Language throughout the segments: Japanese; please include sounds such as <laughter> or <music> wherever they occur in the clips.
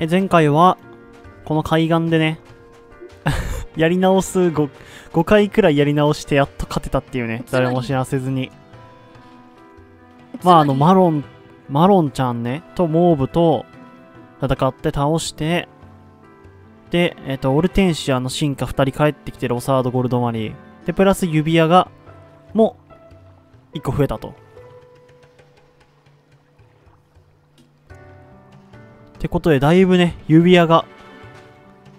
え前回はこの海岸でね <laughs> やり直す 5, 5回くらいやり直してやっと勝てたっていうね誰も知らせずにまああのマロンマロンちゃんねとモーブと戦って倒してで、えっ、と、オルテンシアの進化2人帰ってきてロサード・ゴルドマリー。で、プラス指輪が、もう、1個増えたと。ってことで、だいぶね、指輪が、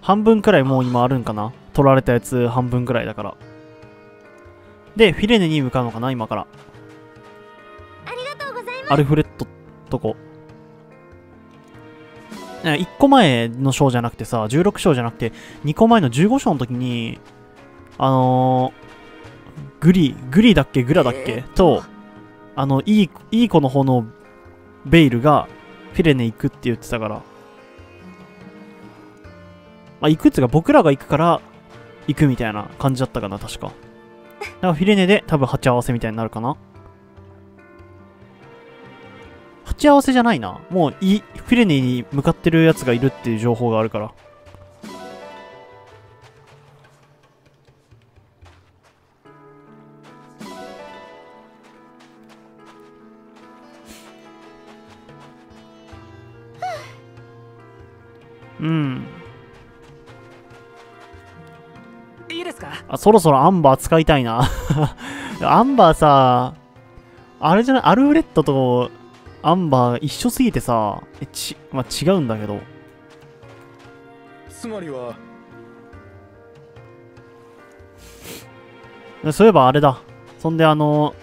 半分くらいもう今あるんかな？取られたやつ半分くらいだから。で、フィレネに向かうのかな？今から。ありがとうございますアルフレッドとこ。ね1個前の章じゃなくてさ、16章じゃなくて、2個前の15章の時に、あのー、グリ、グリだっけ？グラだっけ？と、あの、いい、いい子の方のベイルが、フィレネ行くって言ってたから。まあ、行くっていうか、僕らが行くから、行くみたいな感じだったかな、確か。<laughs> だからフィレネで多分鉢合わせみたいになるかな。鉢合わせじゃないな。もうい、フィレネに向かってるやつがいるっていう情報があるから。うん。いいですか？あ、そろそろアンバー使いたいな。<laughs> アンバーさ、あれじゃない、アルフレットとアンバー一緒すぎてさ、え、ち、まあ、違うんだけど。つまりは？そういえばあれだ。そんであの、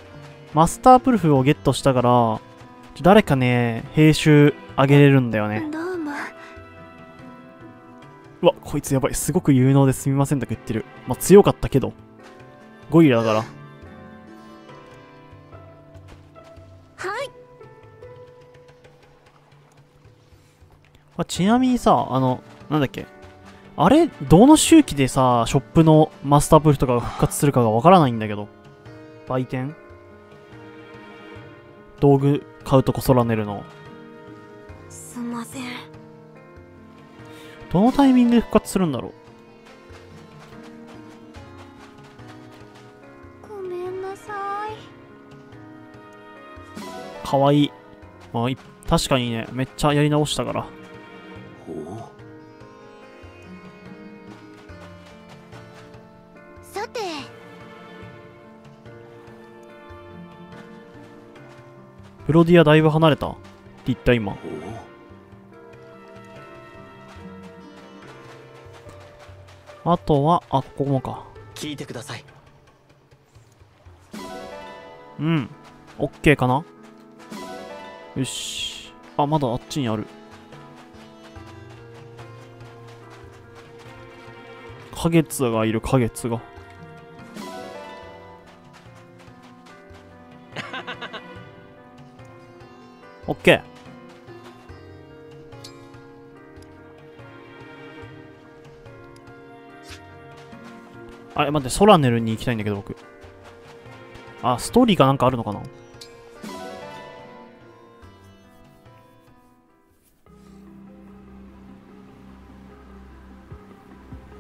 マスタープルフをゲットしたから、誰かね、兵種あげれるんだよね。どうわ、こいつやばい。すごく有能ですみませんとか言ってる。まあ、強かったけど。ゴリラだから。はいまあ、ちなみにさ、あの、なんだっけ。あれ、どの周期でさ、ショップのマスタープルフとかが復活するかがわからないんだけど。売店？道具買うとこソラネルの。どのタイミングで復活するんだろう？ごめんなさいかわいい。まあ、い確かにね、めっちゃやり直したから。ほさてプロディアだいぶ離れたって言った今。あとは、あ、ここもか。聞いてくださいうん。オッケーかな？よし。あ、まだあっちにある。花月がいる、花月が。<laughs> オあれ、待って、ソラネルに行きたいんだけど、僕。あ、ストーリーかなんかあるのかな？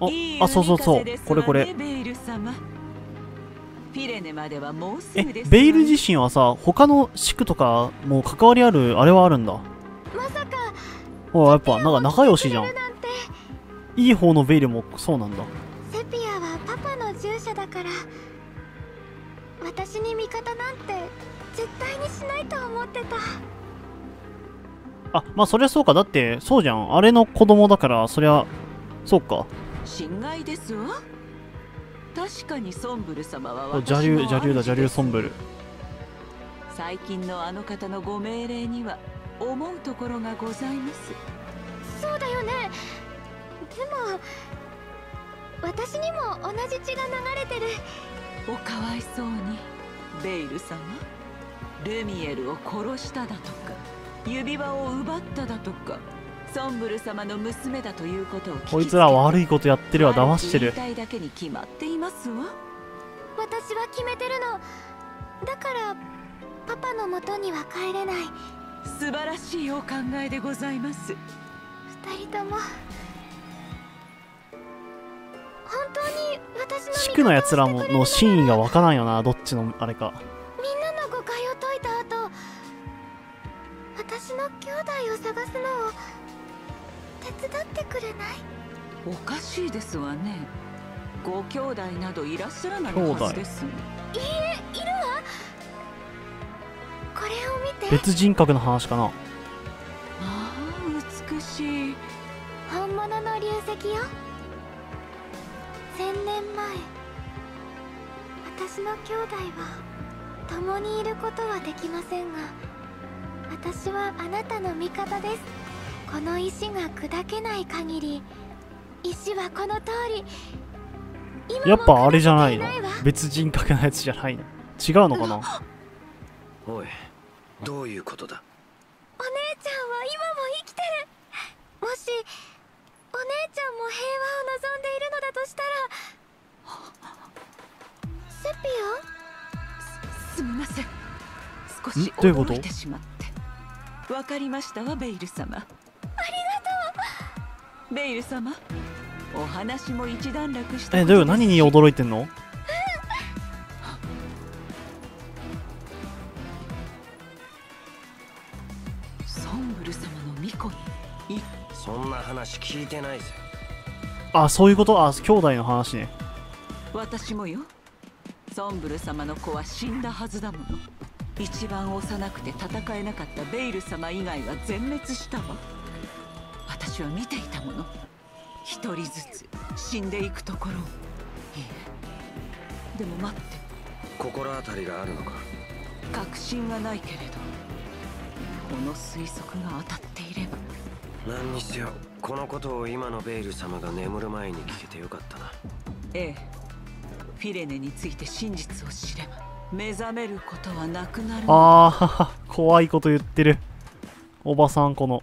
おいいあそうそうそう。これこれ。えベイル自身はさ他の地区とかもう関わりあるあれはあるんだ。まさかおやっぱなんか仲良しじゃん。いい方のベイルもそうなんだまあそりゃそうか。だってそうじゃん。あれの子供だからそりゃそうか。心外ですわ。確かにソンブル様は私邪竜の邪竜だ邪竜ソンブル。最近のあの方のご命令には思うところがございます。そうだよね。でも私にも同じ血が流れてる。おかわいそうにベイル様。ルミエルを殺しただとか指輪を奪っただとかソンブル様の娘だということをこいつら悪いことやってるわ騙してる。だけに決まっていますわ。私は決めてるの。だからパパの元には帰れない。素晴らしいお考えでございます。二人とも。本当に私の地区のやつらもの真意がわからんよなどっちのあれか。みんなの誤解を解いた後私の兄弟を探すのを手伝ってくれない？おかしいですわね。ご兄弟などいらっしゃらないはずですいいえいるわ。これを見て。別人格の話かな。ああ美しい。本物の流石よ。千年前私の兄弟は共にいることはできませんが私はあなたの味方です。この石が砕けない限り石はこの通りやっぱあれじゃないの？別人格のやつじゃないの？違うのかな？おいどういうことだ？お姉ちゃんは今も生きてる。もしお姉ちゃんも平和を望んでいるのだとしたらセピすみません。少しん？どういうこと？驚いてしまってわかりましたわベイル様。ありがとう。ベイル様お話も一段落したえどういう何に驚いてんの？ソンブル様の巫女に。いそんな話聞いてないぜ。あそういうこと？あ兄弟の話ね。私もよ。ソンブル様の子は死んだはずだもの一番幼くて戦えなかったベイル様以外は全滅したわ。私は見ていたもの。一人ずつ死んでいくところを。いいえ。でも待って。心当たりがあるのか？確信はないけれど。この推測が当たっていれば。何にせよこのことを今のベイル様が眠る前に聞けてよかったな。ええ。フィレネについて真実を知れば目覚めることはなくなる。のあ怖いこと言ってる。おばさんこの。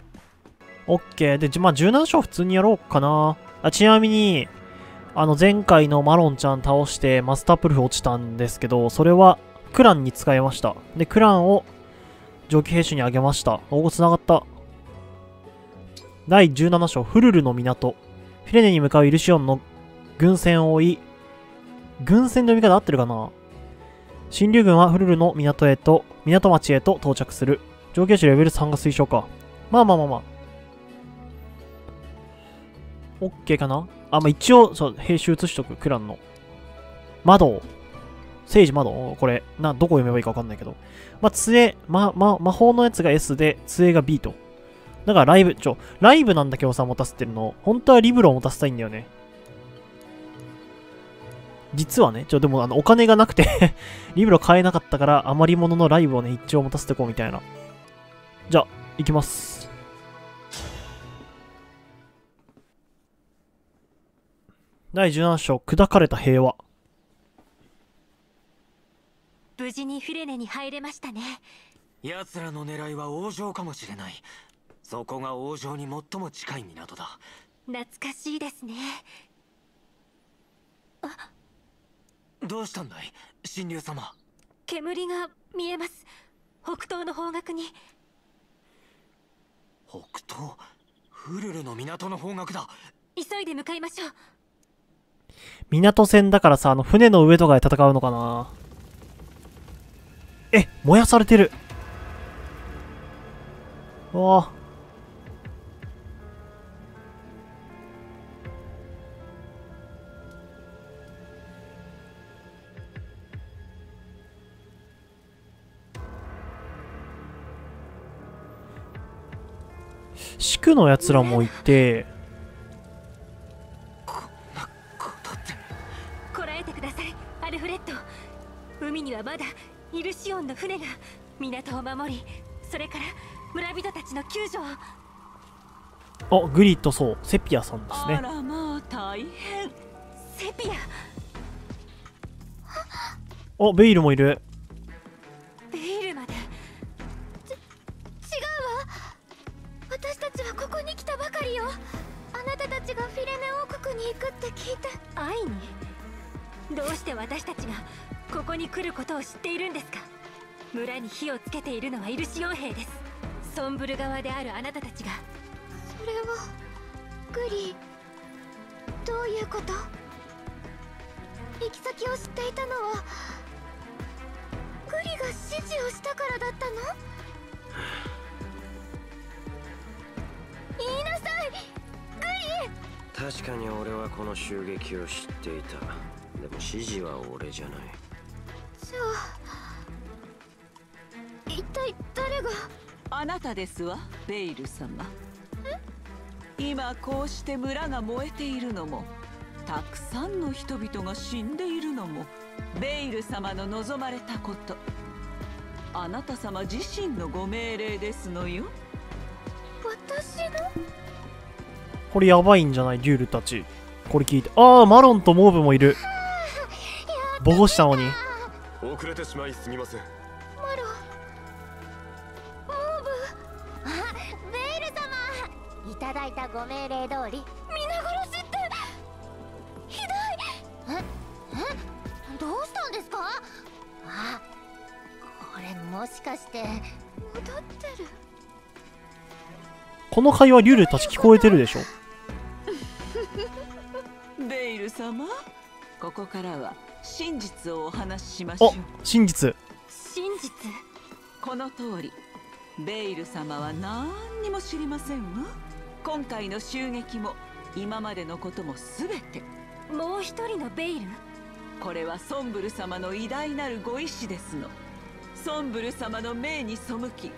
オッケー。でまあ17章普通にやろうかな。あちなみにあの前回のマロンちゃん倒してマスタープルフ落ちたんですけどそれはクランに使いました。でクランを上級兵士にあげました。おお繋がった。第17章フルルの港。フィレネに向かうイルシオンの軍船を追い軍船の読み方合ってるかな？新竜軍はフルルの港へと、港町へと到着する。上級者レベル3が推奨か。まあまあまあまあ。オッケーかな？あ、まあ一応、そう、兵種移しとく、クランの。窓。聖治窓？これ、な、どこ読めばいいかわかんないけど。まあ、杖、ま、ま、魔法のやつが S で、杖が B と。だからライブ、ちょ、ライブなんだけどさ、持たせてるの。本当はリブロを持たせたいんだよね。実はね、ちょ、でもあの、お金がなくて <laughs> リブロ買えなかったから、余り物のライブをね、一応持たせてこうみたいな。じゃあ、行きます。第17章、砕かれた平和。無事にフィレネに入れましたね奴らの狙いは王城かもしれないそこが王城に最も近い港だ懐かしいですねどうしたんだい？神竜様。煙が見えます。北東の方角に。北東？フルルの港の方角だ。急いで向かいましょう。港戦だからさ、あの、船の上とかで戦うのかな。え、燃やされてる。うわ。地区のやつらもいて、ことってこらえてください。アルフレッド。海にはまだイルシオンの船が港を守りそれから村人たちの救助を。あ、グリッドそう、セピアさんですあね。らまあ大変。セピア。あ、ベイルもいる。に来たばかりよ。あなたたちがフィレネ王国に行くって聞いて。会いに？どうして私たちがここに来ることを知っているんですか？村に火をつけているのはイルシオン兵です。ソンブル側であるあなたたちが。それはグリどういうこと？行き先を知っていたのはグリが指示をしたからだったの？言いなさい。グリ確かに俺はこの襲撃を知っていた。でも指示は俺じゃない。じゃあ一体誰が？あなたですわベイル様。今こうして村が燃えているのもたくさんの人々が死んでいるのもベイル様の望まれたこと。あなた様自身のご命令ですのよ。これやばいんじゃない？デュールたち。これ聞いて。ああマロンとモーブもいる。ボコした。のに遅れてしまいすみませんマロモーブあベール様。いただいたご命令通り。皆殺しって。ひどい。え？え？どうしたんですか？あこれもしかして。踊ってる。この会話デュールたち聞こえてるでしょ？ここからは真実をお話ししましょおう真実。真実？この通りベイル様は何にも知りませんわ。今回の襲撃も今までのことも全て。もう一人のベイル？これはソンブル様の偉大なるご意志ですの。ソンブル様の命に背き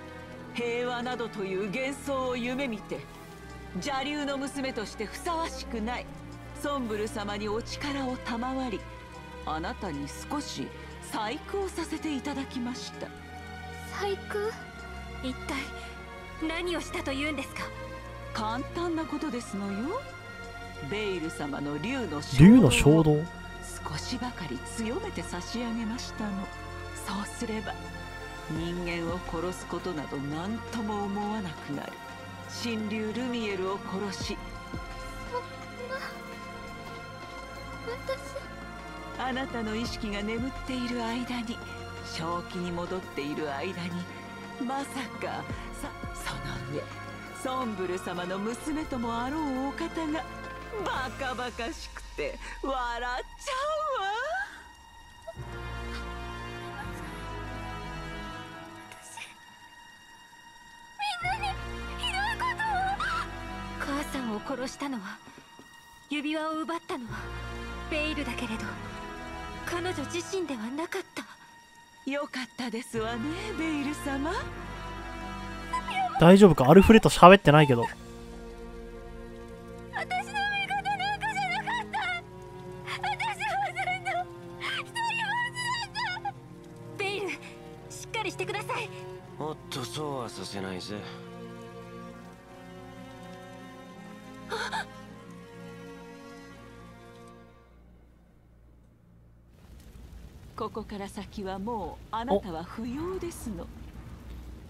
平和などという幻想を夢見て邪竜の娘としてふさわしくないソンブル様にお力を賜りあなたに少し細工をさせていただきました。細工？一体何をしたというんですか？簡単なことですのよ。ベイル様の竜の竜の衝動？少しばかり強めて差し上げましたの。そうすれば人間を殺すことなど何とも思わなくなる。神竜ルミエルを殺し私。あなたの意識が眠っている間に正気に戻っている間にまさかさその上ソンブル様の娘ともあろうお方がバカバカしくて笑っちゃうわ。母さんを殺したのは指輪を奪ったのはベイルだけれど彼女自身ではなかった。よかったですわねベイル様。大丈夫か？アルフレッド喋ってないけど。私の味方なんかじゃなかった。私はずっと一人ぼっちだったベイルしっかりしてください。おっとそうはさせないぜここから先はもうあなたは不要ですの。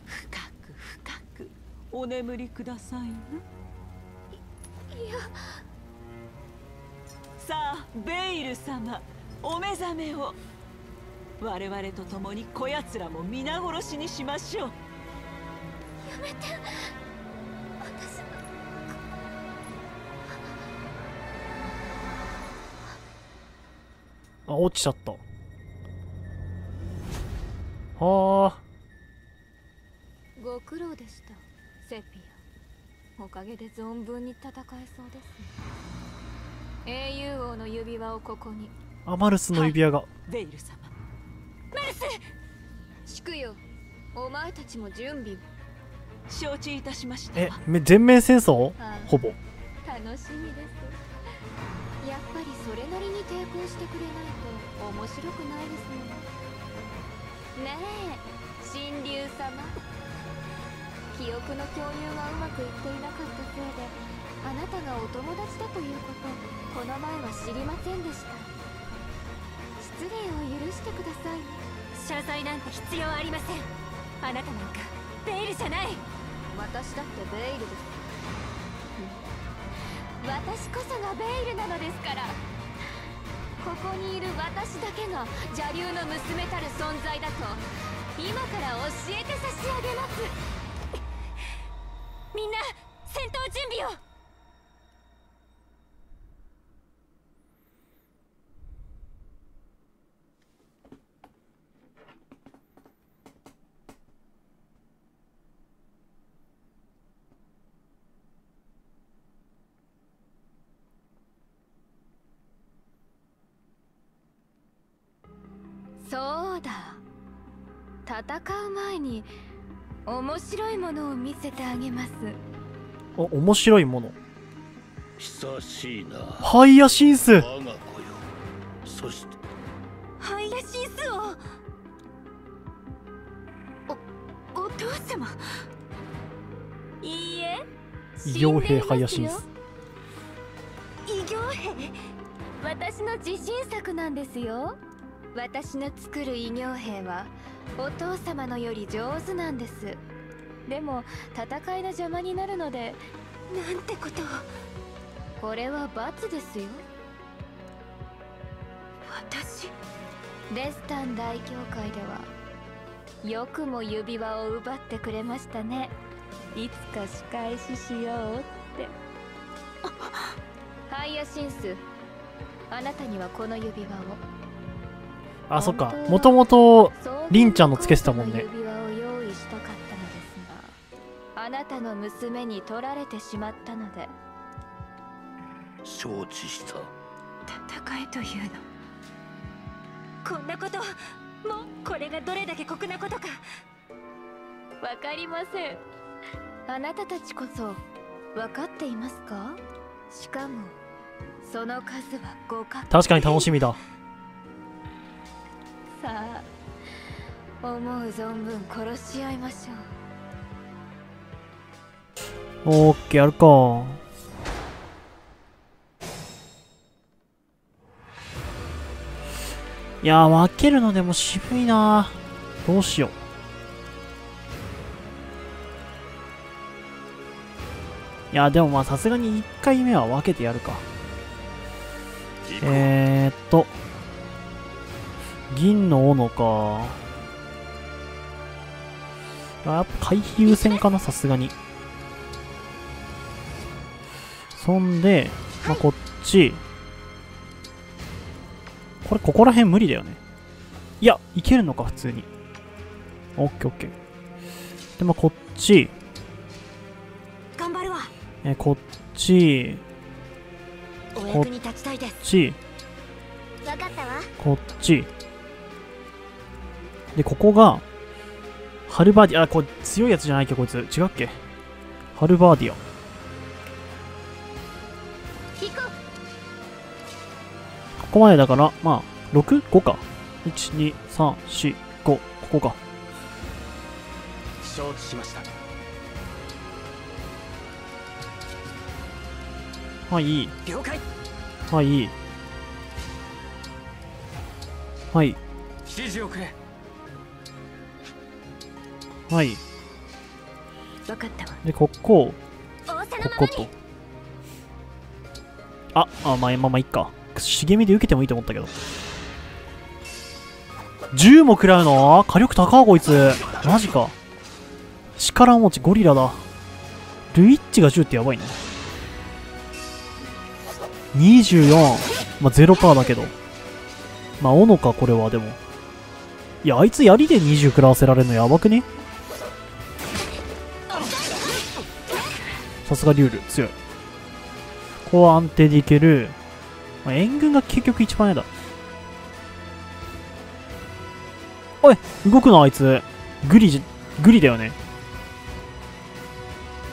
深く深くお眠りくださいね。いや。さあベイル様お目覚めを。我々と共にこやつらも皆殺しにしましょう。やめて。私あ落ちちゃったはあ。ご苦労でしたセピア。おかげで存分に戦えそうですね。英雄王の指輪をここに。アマルスの指輪が、ベイル様。メルスシクよ。お前たちも準備を。承知いたしました。えめ全面戦争？ほぼ。楽しみです。やっぱりそれなりに抵抗してくれないと面白くないですもんねえ。神竜様。記憶の共有がうまくいっていなかったせいであなたがお友達だということこの前は知りませんでした。失礼を許してください謝罪なんて必要ありません。あなたなんかベイルじゃない。私だってベイルです。私こそがベイルなのですからここにいる私だけが邪竜の娘たる存在だと今から教えて差し上げます。みんな戦闘準備を。そうだ。戦う前に面白いものを見せてあげます。お面白いもの。久しいな。ハイヤシンス。我が子よ。そして。ハイヤシンスを？おお父様。いいえ。傭兵ハイヤシンス。異形兵。私の自信作なんですよ私の作る異形兵はお父様のより上手なんです。でも戦いの邪魔になるので。なんてこと。をこれは罰ですよ。私。レスタン大教会ではよくも指輪を奪ってくれましたね。いつか仕返ししようって。ハイヤシンス。あなたにはこの指輪をあそっか。もともとリンちゃんのつけてたもんね。指輪を用意したかったのですがあなたの娘に取られてしまったので。承知した。戦えというの。こんなこともうこれがどれだけ酷なことか。わかりません。あなたたちこそ分かっていますか？しかもその数は互角。確かに楽しみださあ思う存分殺し合いましょう。オーケーやるか。いやー分けるのでも渋いな。どうしよう。いやでもまあさすがに1回目は分けてやるか。えー、っと銀の斧かあやっぱ回避優先かなさすがにそんで、まあ、こっち。これ、ここら辺無理だよね。いや、いけるのか、普通に。オッケーオッケー。で、まあ、こっち。頑張るわえーこっち。お役に立ちたいですこっち。こっち。で、ここが、ハルバーディア、あ、これ強いやつじゃないっけ、こいつ。違うっけ？ハルバーディア。行こここまでだから、まあ、6?5 か。1、2、3、4、5。ここか。承知しましたはい。了解はい。はい。指示をくれはい。う分かったわで、ここ、ここと。あ、あ、まあ、まあまあ、いっか。茂みで受けてもいいと思ったけど。銃も食らうの？火力高こいつ。マジか。力持ちゴリラだ。ルイッチが10ってやばいね。24。まあ、0%だけど。まあ、斧か、これは、でも。いや、あいつ槍で20食らわせられるのやばくね？さすがリュール、強い。ここは安定でいける。まあ、援軍が結局一番嫌だ。おい動くのあいつ。グリじ、グリだよね。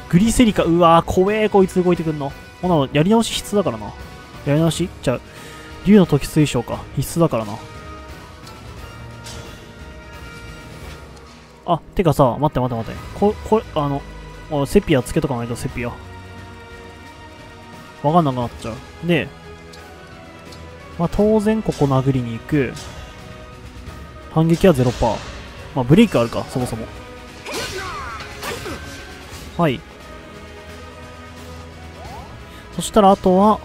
グリセリカ、うわー、怖え、こいつ動いてくんの。ほな、やり直し必須だからな。やり直し？じゃあ、竜の時水晶か。必須だからな。あ、てかさ、待って待って待って。こ、これ、あの、あセピアつけとかないとセピア。わかんなくなっちゃう。で、まあ当然ここ殴りに行く。反撃は0%。まあブレイクあるか、そもそも。はい。そしたらあとは、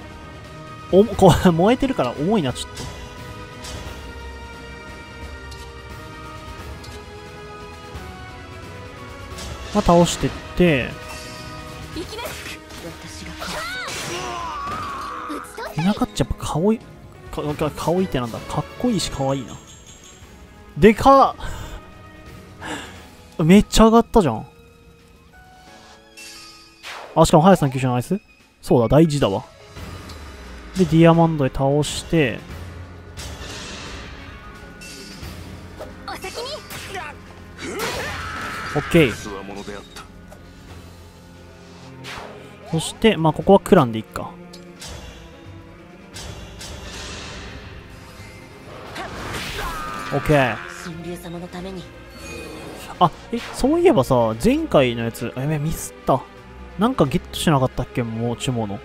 お、こう、燃えてるから重いな、ちょっと。まあ、倒してって。田なかっちやっぱ顔いか顔いってなんだかっこいいしかわいいな。でかっ。めっちゃ上がったじゃん。あしかも早さの急所のアイス？そうだ大事だわ。でディアマンドで倒して。オッケー。そしてまあここはクランでいっか。オッケー。神竜様のために。あえそういえばさ前回のやつあやべミスった。なんかゲットしなかったっけ？持ち物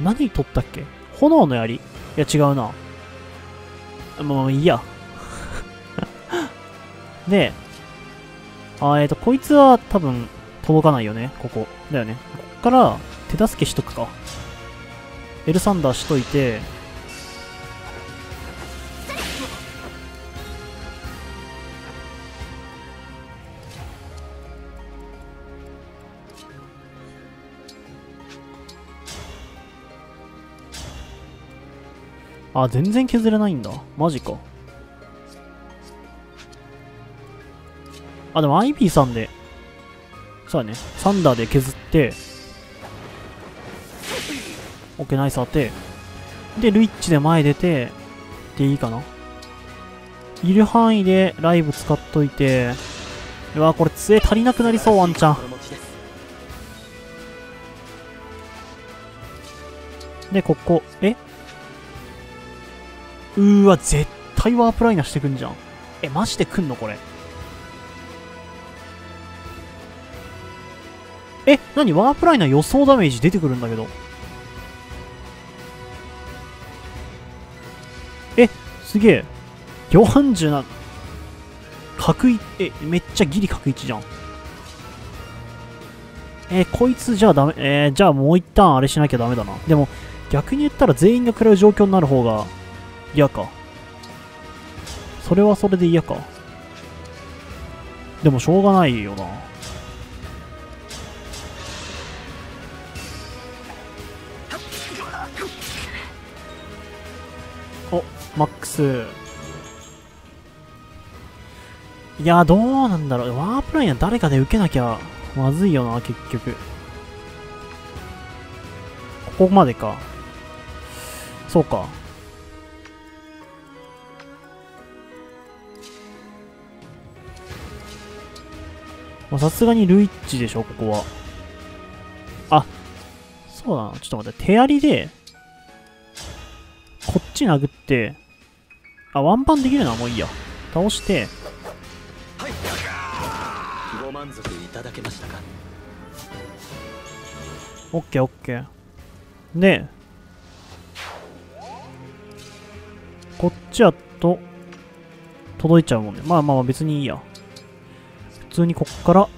何取ったっけ？炎の槍。いや違うな。もういいや。<laughs> であえっ、ー、とこいつは多分届かないよねここだよねこっから手助けしとくかエルサンダーしといてあ、全然削れないんだ。マジか。あ、でも IP さんで、そうだね。サンダーで削って、OK、ナイス当て。で、ルイッチで前出て、でいいかないる範囲でライブ使っといて、うわ、これ杖足りなくなりそう、ワンチャン。で、ここ、え？うーわ、絶対ワープライナーしてくんじゃん。え、マジで来んのこれ？え、なにワープライナー予想ダメージ出てくるんだけど。え、すげえ。47。角い、え、めっちゃギリ角1じゃん。えー、こいつじゃあダメ、えー、じゃあもう一旦あれしなきゃダメだな。でも、逆に言ったら全員が食らう状況になる方が嫌か。それはそれで嫌か。でもしょうがないよな。マックス。いや、どうなんだろう。ワープラインは誰かで受けなきゃまずいよな、結局。ここまでか。そうか。さすがにルイッチでしょ、ここは。あ、そうだな。ちょっと待って。手槍で、こっち殴って、あ、ワンパンできるな。もういいや。倒して、はいご満足いただけましたか？オッケーオッケー。で、こっちやと、届いちゃうもんね。まあまあ別にいいや。普通にこっから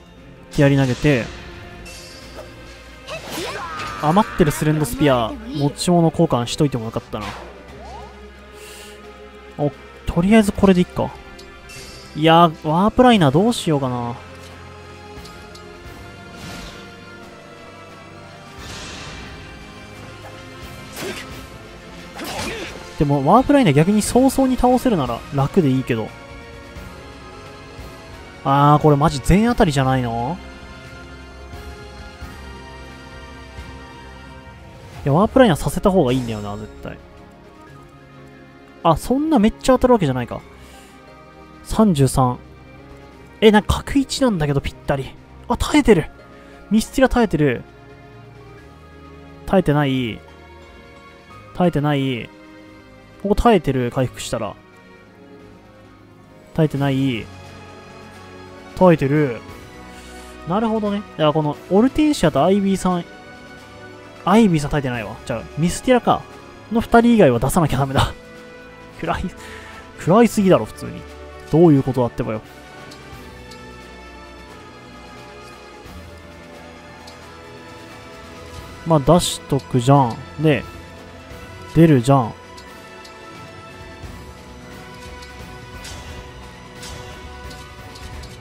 手やり投げて余ってるスレンドスピア持ち物交換しといてもよかったなおとりあえずこれでいっか。いやーワープライナーどうしようかな。でもワープライナー逆に早々に倒せるなら楽でいいけど。あー、これマジ全当たりじゃないの？いや、ワープライナーさせた方がいいんだよな、絶対。あ、そんなめっちゃ当たるわけじゃないか。33。え、なんか角1なんだけどぴったり。あ、耐えてるミスティラ耐えてる。耐えてない。耐えてない。ここ耐えてる、回復したら。耐えてない。耐えてる。なるほどね。いや、この、オルテンシアとアイビーさん、アイビーさん耐えてないわ。じゃあ、ミスティラか。の二人以外は出さなきゃダメだ。暗い、暗いすぎだろ、普通に。どういうことだってばよ。まあ、出しとくじゃん。で、出るじゃん。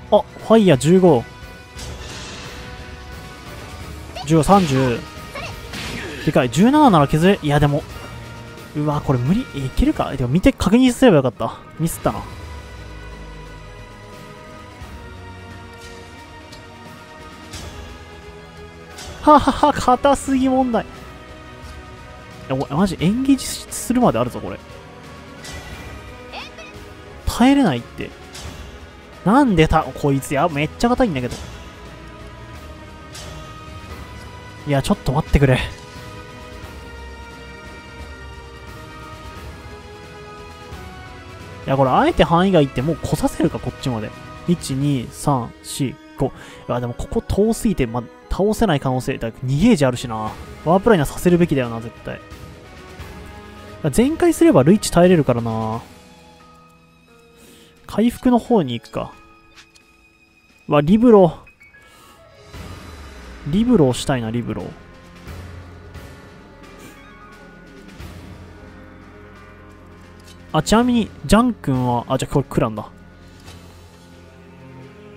あ、ファイヤー15。15、30。でかい。17なら削れ、いやでも、うわ、これ無理、いけるか？でも見て確認すればよかった。ミスったな。ははは、硬すぎ問題。いや、マジ演技するまであるぞ、これ。耐えれないって。なんでた、こいつや、めっちゃ硬いんだけど。いや、ちょっと待ってくれ。いや、これ、あえて範囲外行ってもう来させるか、こっちまで。1、2、3、4、5。いや、でもここ遠すぎて、ま、倒せない可能性、だから2ゲージあるしな。ワープライナーさせるべきだよな、絶対。全開すればルイッチ耐えれるからな。回復の方に行くか。わ、リブロ。リブロをしたいな、リブロ。あ、ちなみに、ジャン君は、あ、じゃあこれクランだ。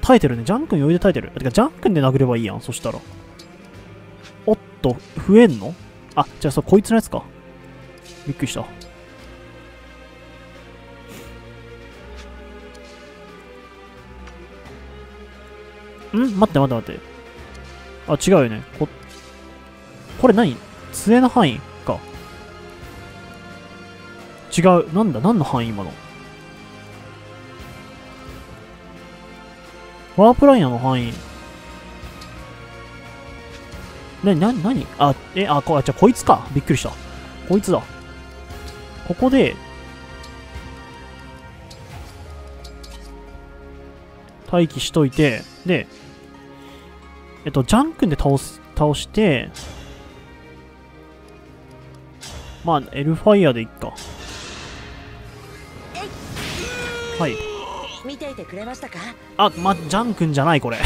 耐えてるね。ジャン君余裕で耐えてる。てか、ジャン君で殴ればいいやん、そしたら。おっと、増えんの？あ、じゃあそう、こいつのやつか。びっくりした。ん？待って待って待って。あ、違うよね。こ、これ何？杖の範囲？違う。なんだ何の範囲今の？ワープライナーの範囲。な、な、なにあ、え、あ、こ、あ、じゃこいつか。びっくりした。こいつだ。ここで、待機しといて、で、えっと、ジャンクンで倒す、倒して、まあ、エルファイアでいっか。はい。見ていてくれましたか？あ、ま、ジャン君じゃない、これ。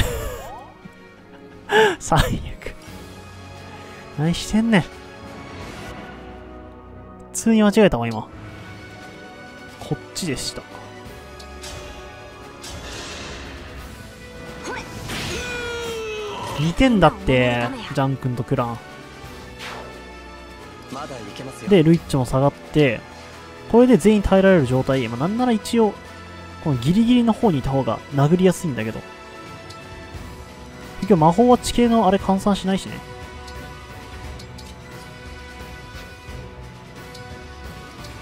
<laughs> 最悪。何してんねん。普通に間違えたわ、今。こっちでした。似てんだって、ジャン君とクラン。で、ルイッチも下がって、これで全員耐えられる状態。まあ、なんなら一応、このギリギリの方にいた方が殴りやすいんだけど。結局魔法は地形のあれ換算しないしね。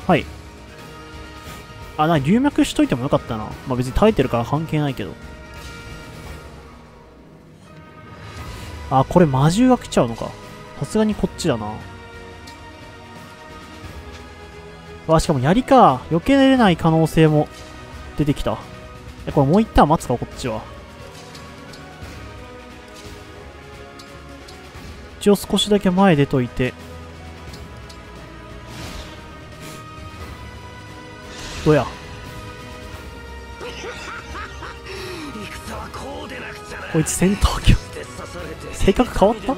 はい。あ、な、留脈しといてもよかったな。まあ別に耐えてるから関係ないけど。あ、これ魔獣が来ちゃうのか。さすがにこっちだな。わ、しかも槍か。避けれない可能性も出てきた。え、これもう一旦待つか、こっちは。一応少しだけ前出といて。どうや？<laughs> こいつ戦闘機性格変わった？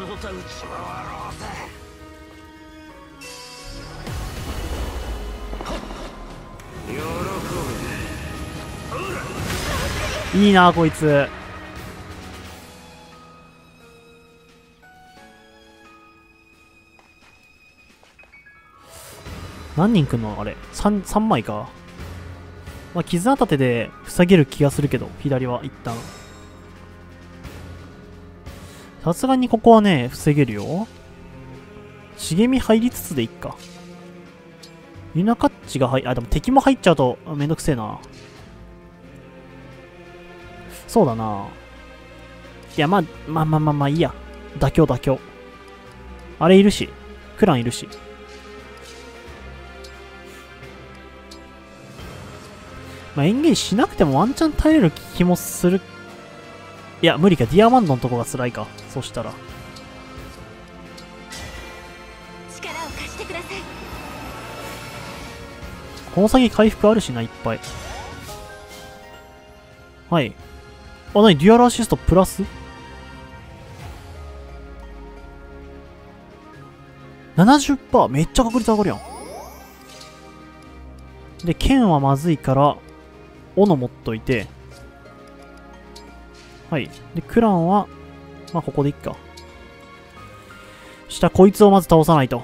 いいなこいつ。何人くんの？あれ。3, 3枚か。まあ絆立てで塞げる気がするけど左は一旦。さすがにここはね防げるよ。茂み入りつつでいっか。ユナカッチが入あでも敵も入っちゃうとめんどくせえな。そうだな。いや、まあ、まあまあまあまあいいや。妥協妥協。あれいるし。クランいるし。まあ、演芸しなくてもワンチャン耐えれる気もする。いや、無理か。ディアマンドのとこが辛いか。そしたら。力を貸してください。この先回復あるしな、いっぱい。はい。あ、なにデュアルアシストプラス ?70% めっちゃ確率上がるやん。で、剣はまずいから、斧持っといて、はい。で、クランは、まあ、ここでいっか。下、こいつをまず倒さないと。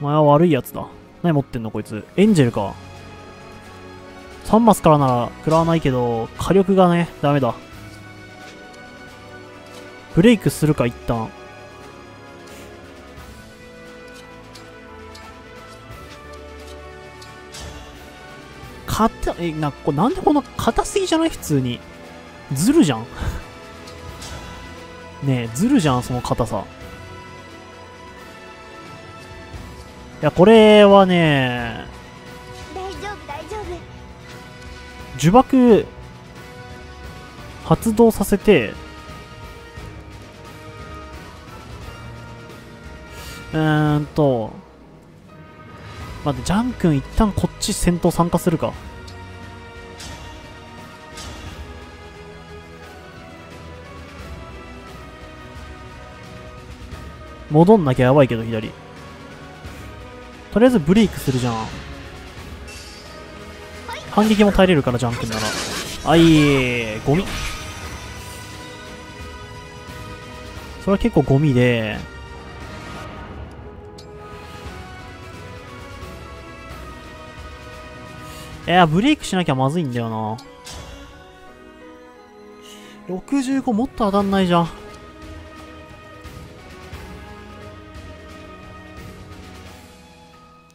お前は悪いやつだ。何持ってんのこいつ？エンジェルか。3マスからなら食らわないけど、火力がね、ダメだ。ブレイクするか、一旦。硬え、な、これなんでこんな硬すぎじゃない？普通に。ずるじゃん <laughs> ねえずるじゃんその硬さいやこれはね大丈夫大丈夫呪縛発動させてうーんと。待ってジャン君一旦こっち戦闘参加するか。戻んなきゃやばいけど左。とりあえずブレイクするじゃん。反撃も耐えれるからジャン君なら。あいゴミ。それは結構ゴミで。いやブレイクしなきゃまずいんだよな。65もっと当たんないじゃん。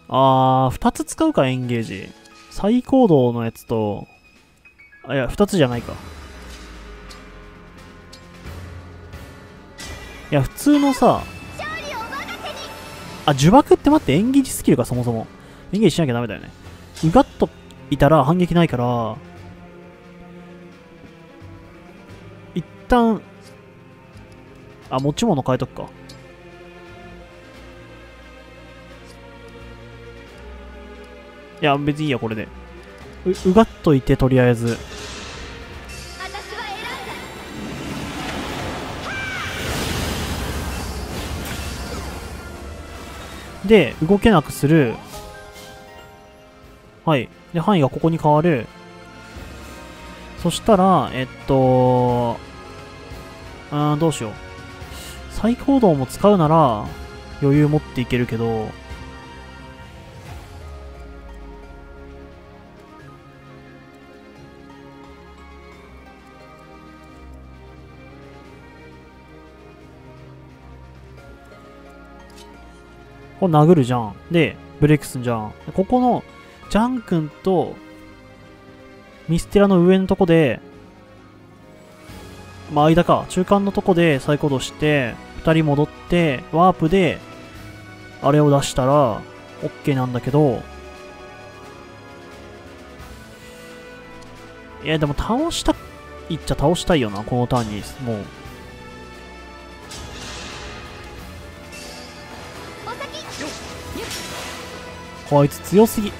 あー2つ使うかエンゲージ。最高度のやつとあいや2つじゃないか。いや普通のさあ呪縛って待って演技スキルかそもそも。演技しなきゃダメだよね。うがっといたら反撃ないから一旦あ持ち物変えとくか。いや別にいいやこれで。ううがっといてとりあえず。で動けなくする。はいで範囲がここに変わるそしたらえっとうーんどうしよう最高度も使うなら余裕持っていけるけどこれ殴るじゃん。で、ブレイクすんじゃん。ここの、ジャン君と、ミステラの上のとこで、まあ間か、中間のとこで再行動して、二人戻って、ワープで、あれを出したら、OK なんだけど、いや、でも倒したいっちゃ倒したいよな、このターンに。もう、こいつ強すぎ。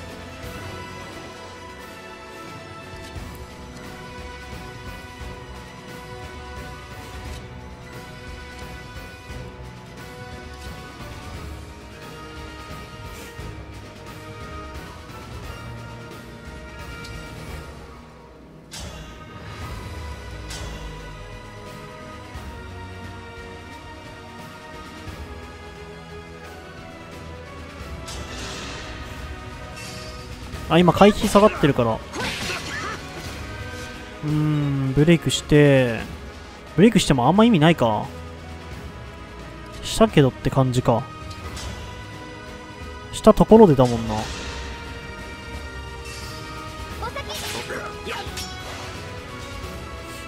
あ、今回避下がってるから。うーん、ブレイクして、ブレイクしてもあんま意味ないか。したけどって感じか。したところでだもんな。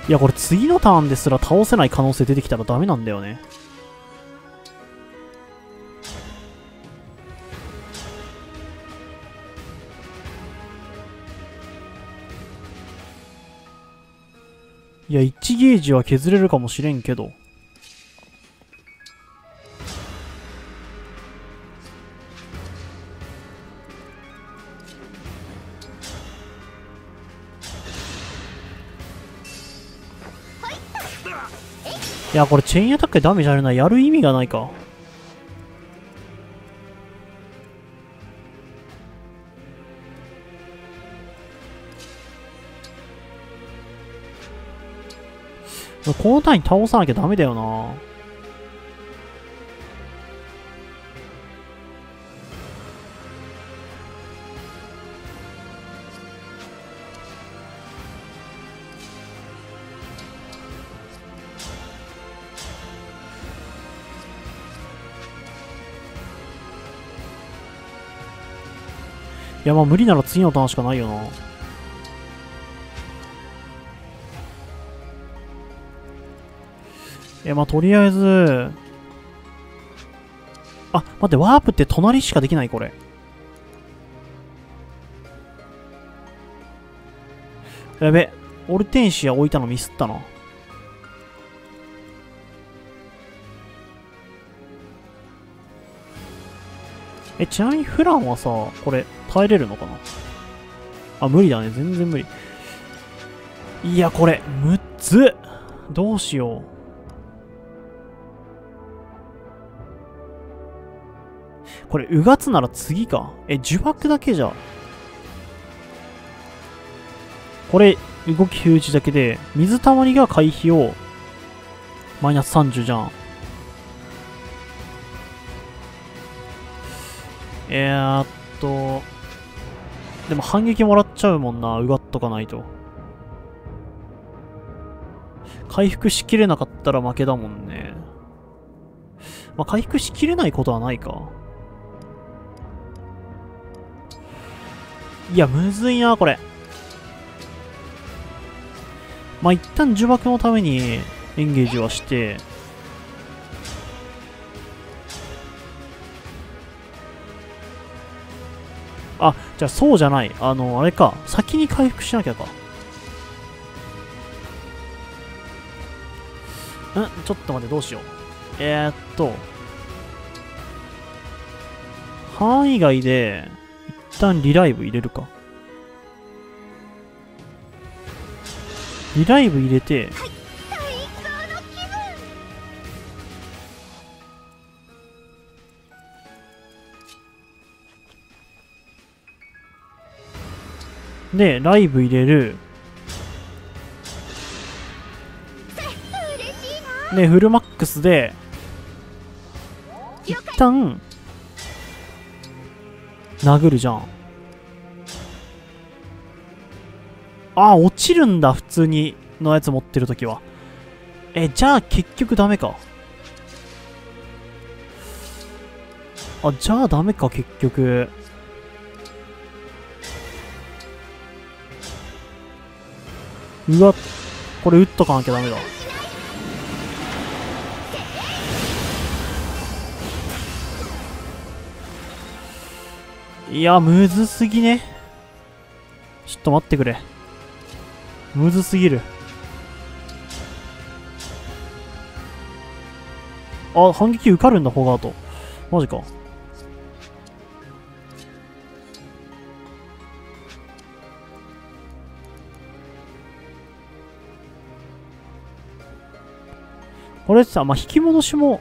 いや、これ次のターンですら倒せない可能性出てきたらダメなんだよね。いや、1ゲージは削れるかもしれんけど。いや、これチェーンアタックでダメージあるな。やる意味がないか。この単位倒さなきゃダメだよな。いやまあ無理なら次のターンしかないよな。え、まあ、とりあえず、あ、待って、ワープって隣しかできないこれ。やべ、オルテンシア置いたのミスったな。え、ちなみにフランはさ、これ、耐えれるのかな？あ、無理だね。全然無理。いや、これ、むっずどうしよう。これ、うがつなら次か。え、呪縛だけじゃ。これ、動き封じだけで、水たまりが回避を、マイナス30じゃん。えーっと、でも反撃もらっちゃうもんな、うがっとかないと。回復しきれなかったら負けだもんね。まあ、回復しきれないことはないか。いや、むずいな、これ。まあ、一旦呪縛のためにエンゲージはして、あ、じゃあそうじゃない。あの、あれか。先に回復しなきゃか。ん？ちょっと待って、どうしよう。えー、っと。範囲外で、旦リライブ入れるか。リライブ入れて、で、ライブ入れる。で、フルマックスで、一旦、殴るじゃん。あ、落ちるんだ、普通に、のやつ持ってるときは。え、じゃあ結局ダメか。あ、じゃあダメか、結局。うわ、これ打っとかなきゃダメだ。いや、むずすぎね。ちょっと待ってくれ。むずすぎる。あ、反撃受かるんだ、フォガート。マジか。これさ、まあ、引き戻しも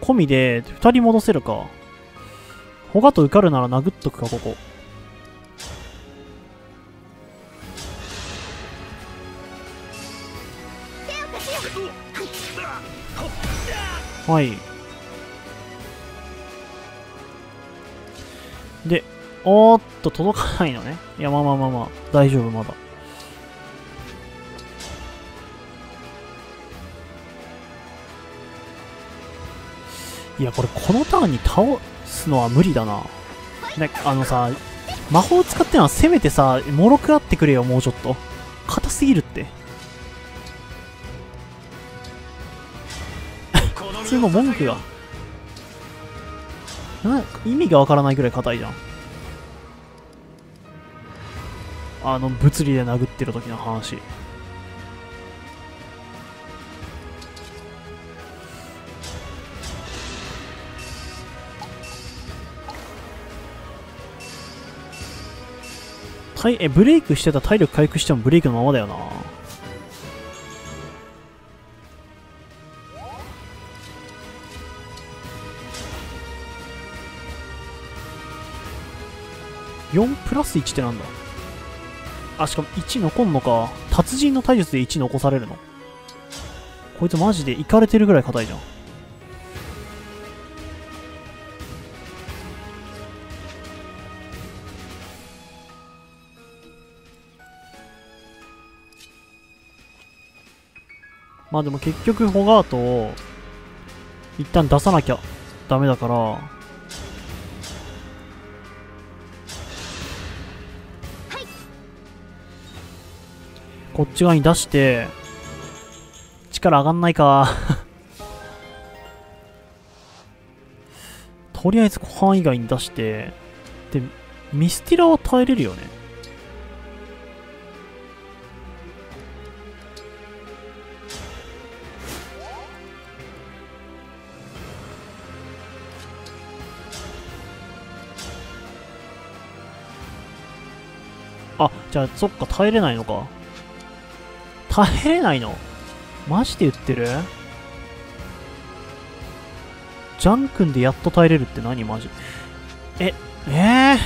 込みで2人戻せるか。ホガと受かるなら殴っとくか、ここ。はい。で、おーっと、届かないのね。いや、まあまあまあまあ、大丈夫、まだ。いや、これ、このターンに倒すのは無理だな。ね、あのさ、魔法使ってのはせめてさ、もろくあってくれよ、もうちょっと。硬すぎるって。<laughs> 普通の文句が。な意味がわからないぐらい硬いじゃん。あの、物理で殴ってる時の話。体えブレイクしてた体力回復してもブレイクのままだよな4プラス1ってなんだあ、しかも1残んのか。達人の体術で1残されるのこいつマジでいかれてるぐらい硬いじゃん。まあでも結局ホガートを一旦出さなきゃダメだから、こっち側に出して力上がんないか。<laughs> とりあえず湖畔以外に出してでミスティラは耐えれるよね。じゃあ、そっか、耐えれないのか。耐えれないの？マジで言ってる？ジャン君でやっと耐えれるって何？マジ。え、えー、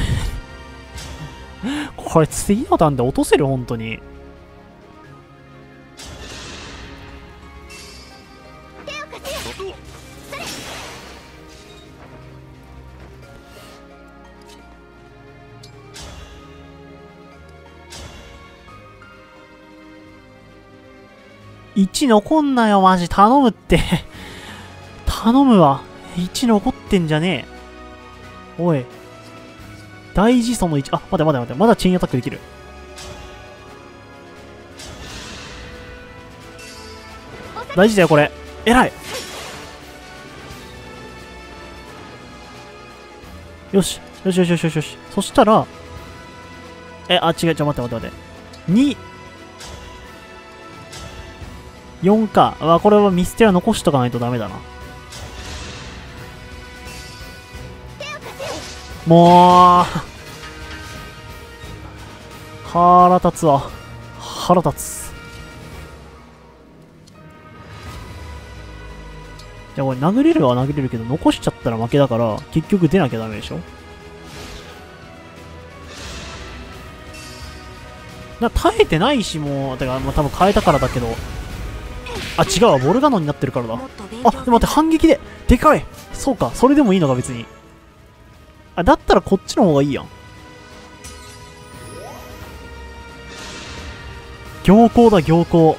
<laughs> これ次の段で落とせる？本当に。1残んなよ、マジ。頼むって。<laughs> 頼むわ。1残ってんじゃねえ。おい。大事その1。あ、待て待て待て。まだチェーンアタックできる。大事だよ、これ。偉い。よし。よしよしよしよし。そしたら、え、あ、違う、ちょ、待って待って待って。2、4か。あ、これはミステラ残しとかないとダメだな。もう、腹立つわ。腹立つ。じゃあこれ殴れるは殴れるけど、残しちゃったら負けだから、結局出なきゃダメでしょ？な、耐えてないし、もう、てか、まあ、多分変えたからだけど、あ、違うわ、ボルガノンになってるからだ。あ、でも待って、反撃ででかいそうか、それでもいいのか、別に。あ、だったらこっちの方がいいやん。行幸だ、行幸。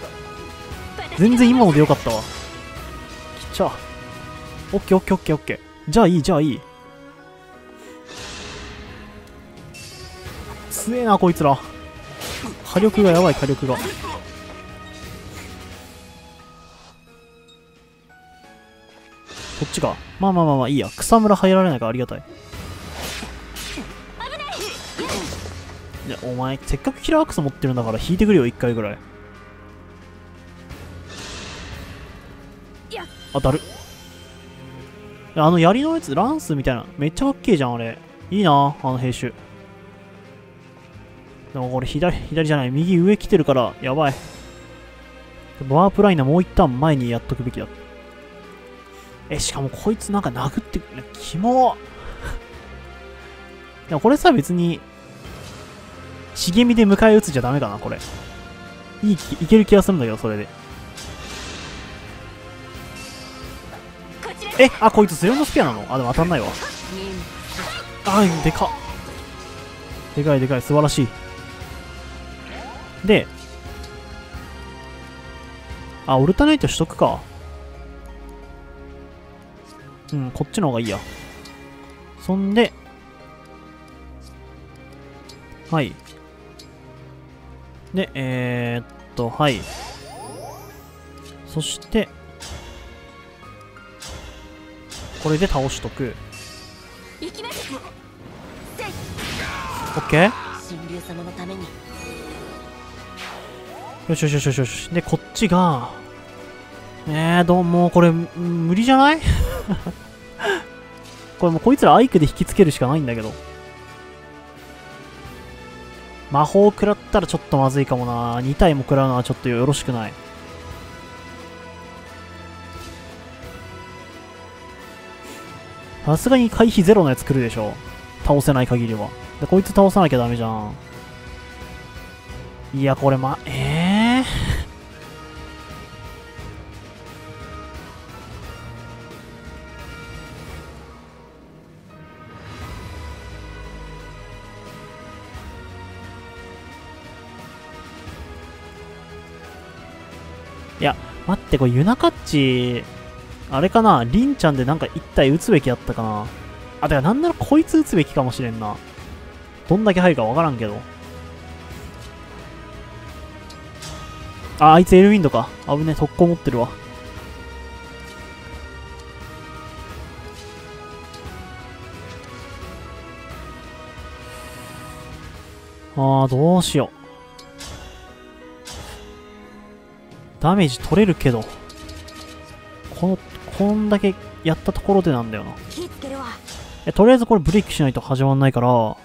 全然今のでよかったわ。きちゃ。オッケーオッケーオッケーオッケー。じゃあいい、じゃあいい。強えな、こいつら。火力がやばい、火力が。こっちか。まあまあまあまあいいや。草むら入られないからありがたい。いや、お前、せっかくキラーアクス持ってるんだから引いてくれよ、一回ぐらい。あ、だる。あの槍のやつ、ランスみたいな。めっちゃかっけえじゃん、あれ。いいな、あの兵種。でもこれ左、左じゃない、右上来てるから、やばい。ワープライナーもう一旦前にやっとくべきだ。え、しかもこいつなんか殴ってくる。キモ <laughs> でもこれさ、別に、茂みで迎え撃つじゃダメかな、これ。いいき、いける気がするんだけど、それで。え、あ、こいつセレンドスピアなの？あ、でも当たんないわ。あ、でかっ。でかいでかい、素晴らしい。で、あ、オルタネイトしとくか。うん、こっちの方がいいや。そんで、はい。で、えー、っと、はい。そして、これで倒しとく。行きますオッケー？神竜様のためによしよしよしよしよし。で、こっちが、えー、どうもこれ、無理じゃない？<laughs> これもうこいつらアイクで引きつけるしかないんだけど。魔法食らったらちょっとまずいかもな。2体も食らうのはちょっとよろしくない。さすがに回避ゼロのやつ来るでしょ。倒せない限りは。で、こいつ倒さなきゃダメじゃん。いや、これま、ええいや、待って、これユナカッチ、あれかな、リンちゃんでなんか一体打つべきだったかな。あ、てかなんならこいつ打つべきかもしれんな。どんだけ入るかわからんけど。あ、あいつエルウィンドか。危ねえ、特攻持ってるわ。ああ、どうしよう。ダメージ取れるけど、この、こんだけやったところでなんだよな。え、とりあえずこれブレイクしないと始まんないから、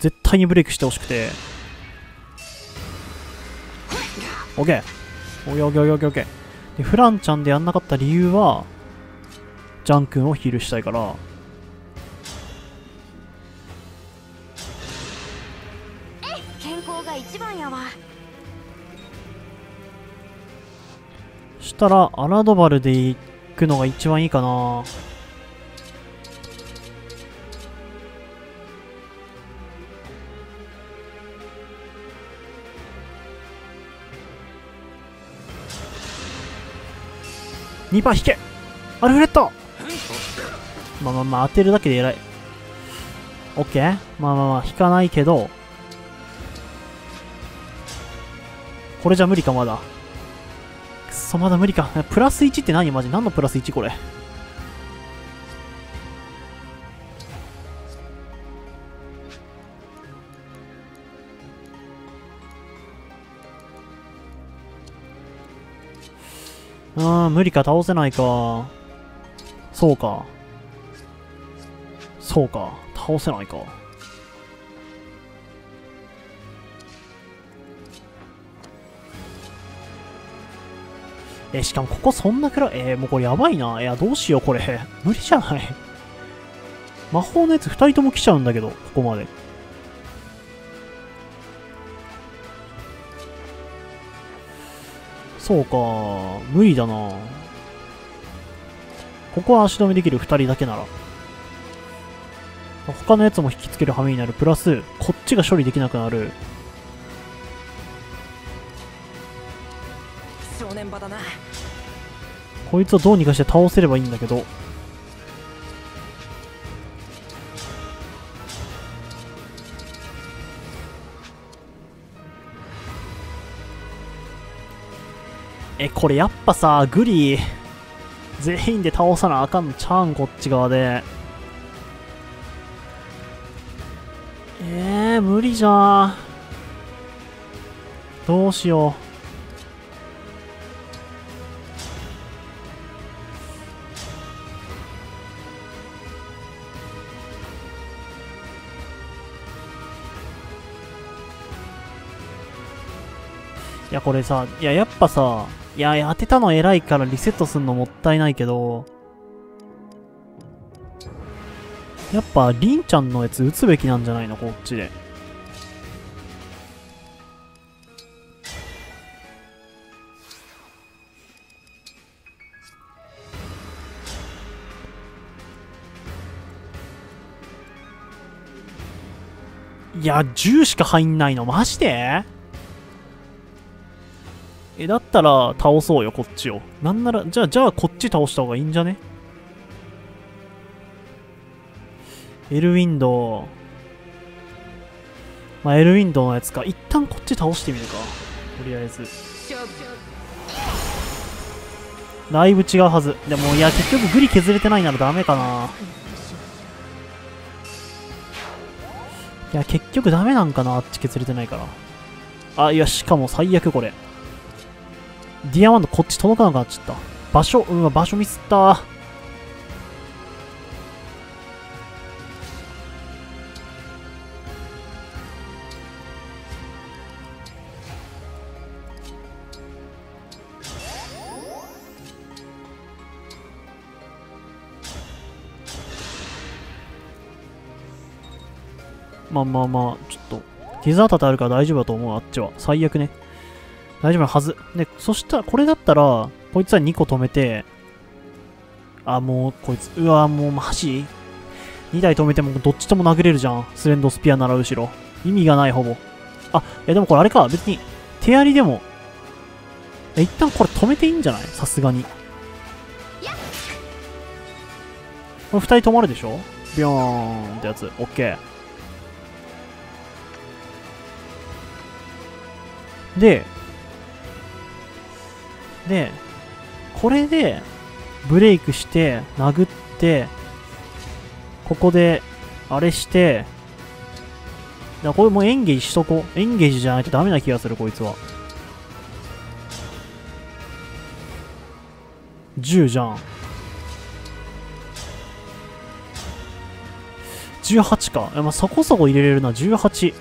絶対にブレイクしてほしくて。オッケー。オッケーオッケーオッケーオッケー。で、フランちゃんでやんなかった理由は、ジャン君をヒールしたいから、したら、アラドバルで行くのが一番いいかな。2番引けアルフレッドまあまあまあ当てるだけで偉い。オッケーまあまあまあ引かないけど、これじゃ無理かまだ。くそ、まだ無理か。プラス1って何？マジ？何のプラス 1? これ？あー、無理か。倒せないか。そうか。そうか。倒せないか。え、しかもここそんなくらい、えーもうこれやばいな。いや、どうしよう、これ。<laughs> 無理じゃない。<laughs> 魔法のやつ二人とも来ちゃうんだけど、ここまで。そうか、無理だな。ここは足止めできる二人だけなら。他のやつも引きつける羽目になる。プラス、こっちが処理できなくなる。こいつをどうにかして倒せればいいんだけど。え、これやっぱさ、グリー全員で倒さなあかんのちゃうん、こっち側で。えー、無理じゃん。どうしよう。や、これさ、いや、やっぱさ、いや、当てたの偉いからリセットすんのもったいないけど、やっぱ、りんちゃんのやつ打つべきなんじゃないの？こっちで。いや、10しか入んないの？マジで？え、だったら倒そうよ、こっちを。なんなら、じゃあ、じゃあこっち倒した方がいいんじゃね？エルウィンドウ。まあ、エルウィンドウのやつか。一旦こっち倒してみるか。とりあえず。だいぶ違うはず。でも、いや、結局グリ削れてないならダメかな。いや、結局ダメなんかな、あっち削れてないから。あ、いや、しかも最悪これ。ディアマンドこっち届かなくなっちゃった。場所、うん、場所ミスった。まあまあまあ、ちょっと、傷当たってあるから大丈夫だと思う、あっちは。最悪ね。大丈夫なはず。で、そしたら、これだったら、こいつは2個止めて、あ、もう、こいつ、うわ、もうマジ ?2 台止めてもどっちとも殴れるじゃん。スレンドスピアなら後ろ。意味がない、ほぼ。あ、いやでもこれあれか、別に、手やりでも、一旦これ止めていいんじゃない？さすがに。これ2人止まるでしょ？ビョーンってやつ。オッケー。で、で、これで、ブレイクして、殴って、ここで、あれして、らこれもうエンゲージしとこう。エンゲージじゃないとダメな気がする、こいつは。10じゃん。18か。えまあ、そこそこ入れれるな、18。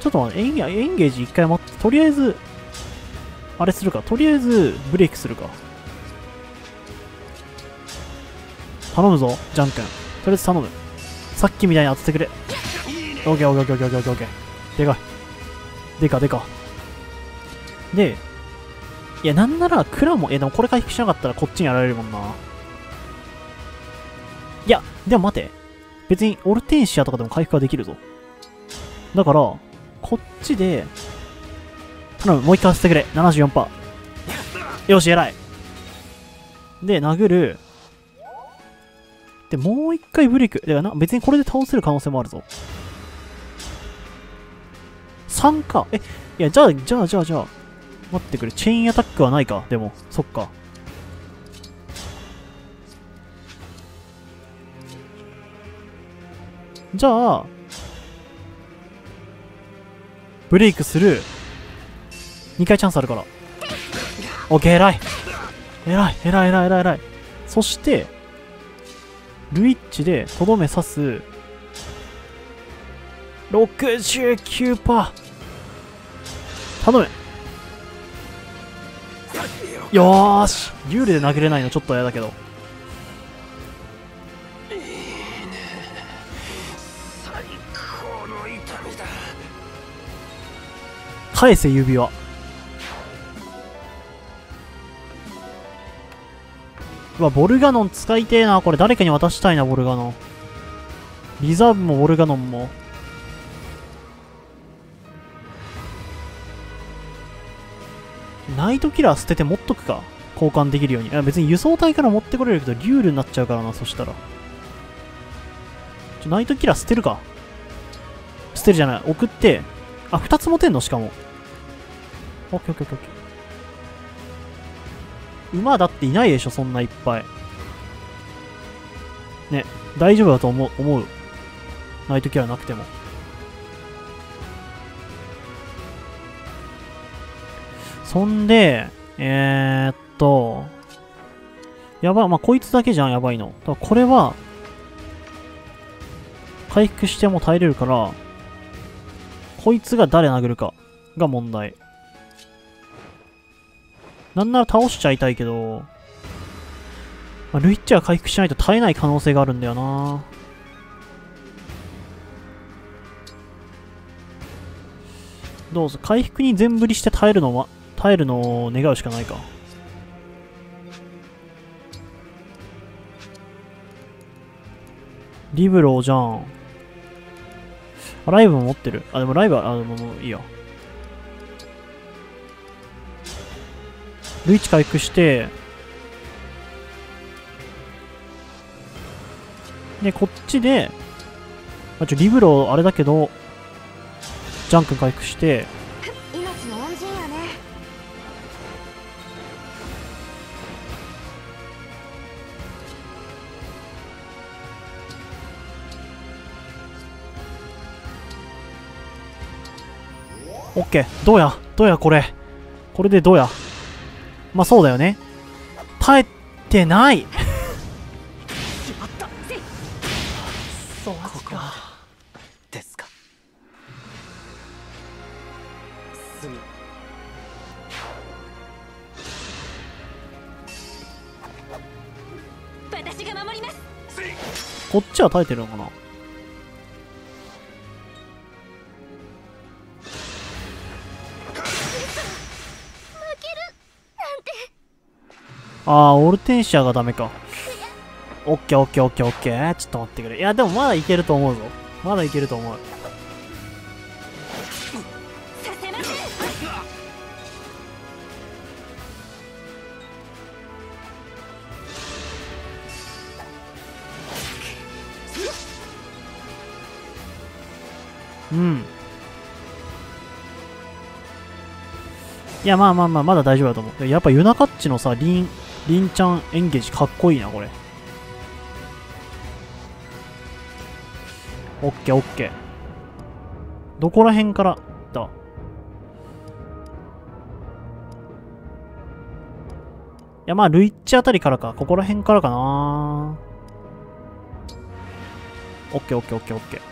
ちょっと待って、エンゲエンゲージ一回待って、とりあえず、あれするか？とりあえず、ブレイクするか。頼むぞ、ジャン君。とりあえず頼む。さっきみたいに当ててくれ。オッケーオッケーオッケーオッケーオッケーオッケー。でかい。でかでか。で、いや、なんなら、クラも、え、でもこれ回復しなかったらこっちにやられるもんな。いや、でも待て。別に、オルテンシアとかでも回復はできるぞ。だから、こっちで、頼む、もう一回当ててくれ。74%。よし、偉い。で、殴る。で、もう一回ブレイク。だからな、別にこれで倒せる可能性もあるぞ。3か。え、いや、じゃあ、じゃあ、じゃあ、じゃあ。待ってくれ。チェインアタックはないか。でも、そっか。じゃあ、ブレイクする。2回チャンスあるから。オッケー、偉い。偉い、偉い、偉い、偉い、偉い。そして、ルイッチでとどめ刺す。69%。頼む。よーし。ユーレで投げれないのちょっと嫌だけど。返せ指輪。うわ、ボルガノン使いてえな。これ誰かに渡したいな、ボルガノン。リザーブもボルガノンも。ナイトキラー捨てて持っとくか。交換できるように。いや別に輸送隊から持ってこれるけど、リュールになっちゃうからな、そしたら。ちょナイトキラー捨てるか。捨てるじゃない。送って。あ、二つ持てんの？しかも。オッケーオッケーオッケーオッケー。馬だっていないでしょ、そんないっぱい。ね、大丈夫だと思う、思う。ナイトキャラなくても。そんで、えー、っと、やばい、まあ、こいつだけじゃん、やばいの。だこれは、回復しても耐えれるから、こいつが誰殴るかが問題。なんなら倒しちゃいたいけど、まあ、ルイッチは回復しないと耐えない可能性があるんだよなどうぞ、回復に全振りして耐えるのは、耐えるのを願うしかないか。リブローじゃん。あライブも持ってる。あ、でもライブは、あ、でもういいや。ルイッチ回復して、で、こっちで、あ、ちょ、リブロあれだけど、ジャン君回復して、命の恩人やねオッケー。どうや？どうやこれ？これでどうや？まあそうだよね。耐えてない。そう、マジか。ですかすみ私が守りますこっちは耐えてるのかなあー、オルテンシアがダメか。オッケーオッケーオッケーオッケー。ちょっと待ってくれ。いや、でもまだいけると思うぞ。まだいけると思う。うん。いや、まあまあまあ、まだ大丈夫だと思う。やっぱユナカッチのさ、リン、リンちゃんエンゲージかっこいいな、これ。オッケーオッケー。どこら辺から？だいや、まあ、ルイッチあたりからか。ここら辺からかなオッケーオッケーオッケーオッケー。